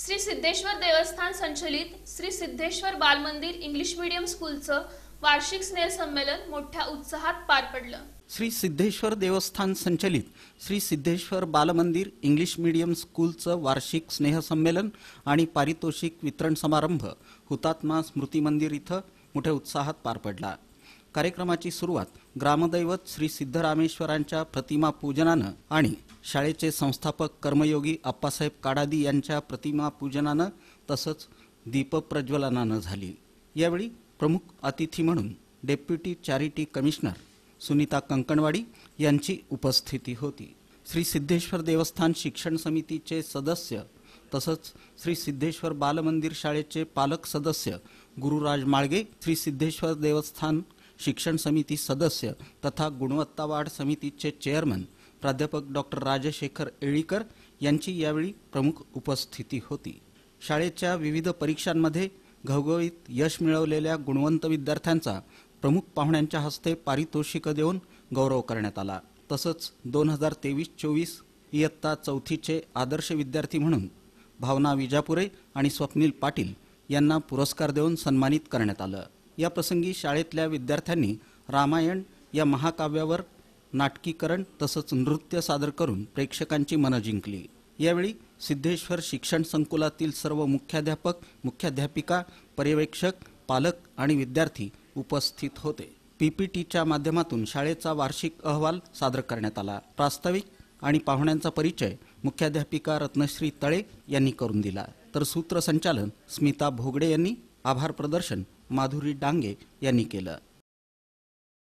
श्री सिद्धेश्वर देवस्थान संचलित Shri Siddheshwar बालमंदिर English medium स्कूलचं वार्षिक स्नेहसंमेलन मोठ्या उत्साहात पार पडलं. श्री सिद्धेश्वर देवस्थान संचलित श्री सिद्धेश्वर बालमंदिर इंग्लिश मीडियम स्कूलचं वार्षिक स्नेहसंमेलन आणि पारितोषिक वितरण समारंभ हुतात्मा स्मृती मंदिर इथं मोठ्या उत्साहात पार पडला. कार्यक्रमाची सुरुवात ग्रामदैवत श्री सिद्धरामेश्वरांच्या प्रतिमा पूजनानं आणि शाळेचे संस्थापक कर्मयोगी अप्पासाहेब काडादी यांच्या प्रतिमा पूजनानं तसंच दीपप्रज्वलनानं झाली. यावेळी प्रमुख अतिथी म्हणून deputy charity commissioner Sunita Kankanwadi यांची उपस्थिती होती. श्री सिद्धेश्वर देवस्थान शिक्षण समितीचे सदस्य तसंच श्री सिद्धेश्वर बालमंदिर शाळेचे पालक सदस्य गुरुराज माळगे श्री सिद्धेश्वर देवस्थान शिक्षण समिती सदस्य तथा गुणवत्ता वाढ समितीचे चेअरमन प्राध्यापक डॉक्टर राजशेखर येळीकर यांची यावेळी प्रमुख उपस्थिती होती. शाळेच्या विविध परीक्षांमध्ये घवघवीत यश मिळवलेल्या गुणवंत विद्यार्थ्यांचा प्रमुख पाहुण्यांच्या हस्ते पारितोषिकं देऊन गौरव करण्यात आला. तसंच दोन हजार तेवीस चोवीस इयत्ता चौथीचे आदर्श विद्यार्थी म्हणून भावना विजापुरे आणि स्वप्नील पाटील यांना पुरस्कार देऊन सन्मानित करण्यात आलं. या प्रसंगी शाळेतल्या विद्यार्थ्यांनी रामायण या महाकाव्यावर नाटकीकरण तसंच नृत्य सादर करून प्रेक्षकांची मनं जिंकली. यावेळी सिद्धेश्वर शिक्षण संकुलातील सर्व मुख्याध्यापक मुख्याध्यापिका पर्यवेक्षक पालक आणि विद्यार्थी उपस्थित होते. पीपीटीच्या माध्यमातून शाळेचा वार्षिक अहवाल सादर करण्यात आला. प्रास्ताविक आणि पाहुण्यांचा परिचय मुख्याध्यापिका रत्नश्री तळे यांनी करून दिला. तर सूत्रसंचालन स्मिता भोगडे यांनी. आभार प्रदर्शन माधुरी डांगे यांनी केलं.